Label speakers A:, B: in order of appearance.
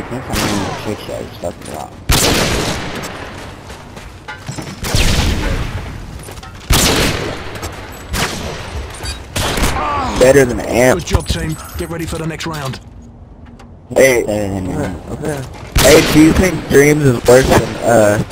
A: he thinks I'm gonna trick shot, it's fucking wrong.
B: Better than amp.
C: Good job, team. Get ready for the next round.
B: Hey, hey, do you think Dreams is worse than, uh,